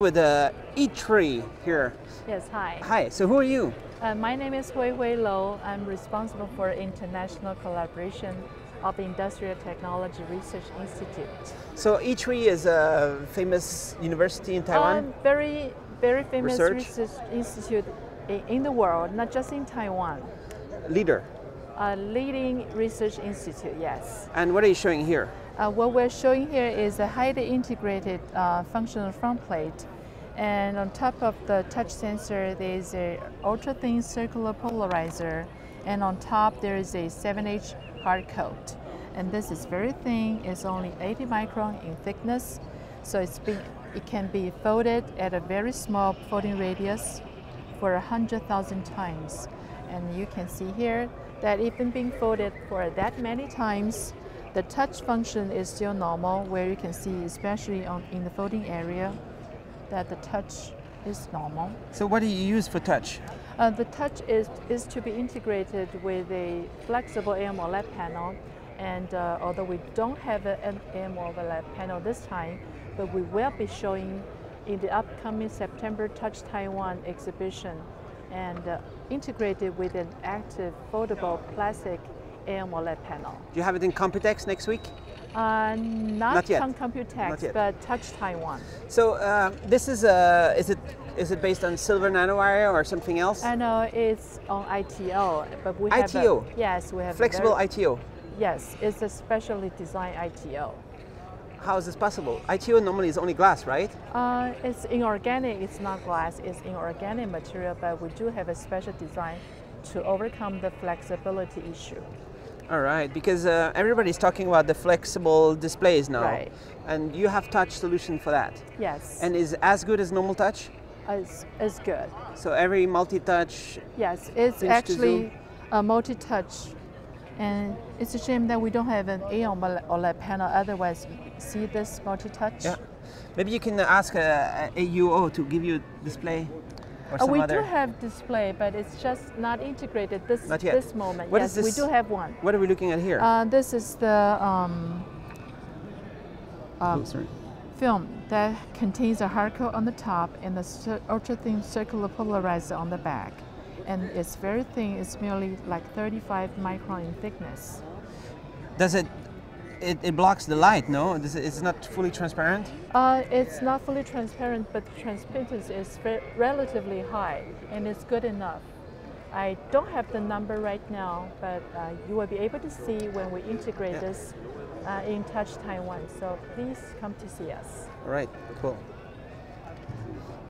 with uh, ITRI here. Yes, hi. Hi, so who are you? Uh, my name is Hui Hui Lo. I'm responsible for international collaboration of Industrial Technology Research Institute. So ITRI is a famous university in Taiwan? Um, very, very famous Research? research institute i- in the world, not just in Taiwan. Leader. A leading research institute, yes. And what are you showing here? Uh, what we're showing here is a highly integrated uh, functional front plate. And on top of the touch sensor, there is a ultra thin circular polarizer. And on top, there is a 7H hard coat. And this is very thin, it's only 80 micron in thickness. So it's it can be folded at a very small folding radius for 100,000 times. And you can see here that even being folded for that many times, the touch function is still normal, where you can see, especially on, in the folding area, that the touch is normal. So what do you use for touch? Uh, the touch is, is to be integrated with a flexible AMOLED panel. And uh, although we don't have an AMOLED panel this time, but we will be showing in the upcoming September Touch Taiwan exhibition and uh, integrated with an active foldable plastic AMOLED panel. Do you have it in Computex next week? Uh, not, Not yet. from Computex, Not yet. but Touch Taiwan. So uh, this is uh, is it is it based on silver nanowire or something else? I know it's on ITO, but we have ITO? yes, we have Flexible very- ITO. Yes, it's a specially designed ITO. How is this possible? ITO normally is only glass, right? Uh, it's inorganic, it's not glass, it's inorganic material, but we do have a special design to overcome the flexibility issue. All right, because uh, everybody's talking about the flexible displays now, Right. and you have touch solution for that, Yes, and is as good as normal touch. it's, it's good. So every multi-touch. Yes, it's actually a multi-touch. And it's a shame that we don't have an AMOLED panel, otherwise see this multi-touch? Yeah. Maybe you can ask uh, a AUO to give you display or Uh, some we other. do have display, but it's just not integrated this Not yet. this moment. What yes, is this? we do have one. What are we looking at here? Uh, this is the um, oh, film that contains a hard coat on the top and the ultra thin circular polarizer on the back. And it's very thin, it's merely like 35 micron in thickness. Does it, it? It blocks the light, no? It's not fully transparent. Uh, it's not fully transparent, but the transparency is relatively high and it's good enough. I don't have the number right now, but uh, you will be able to see when we integrate Yeah. this uh, in Touch Taiwan. So please come to see us. All right, cool.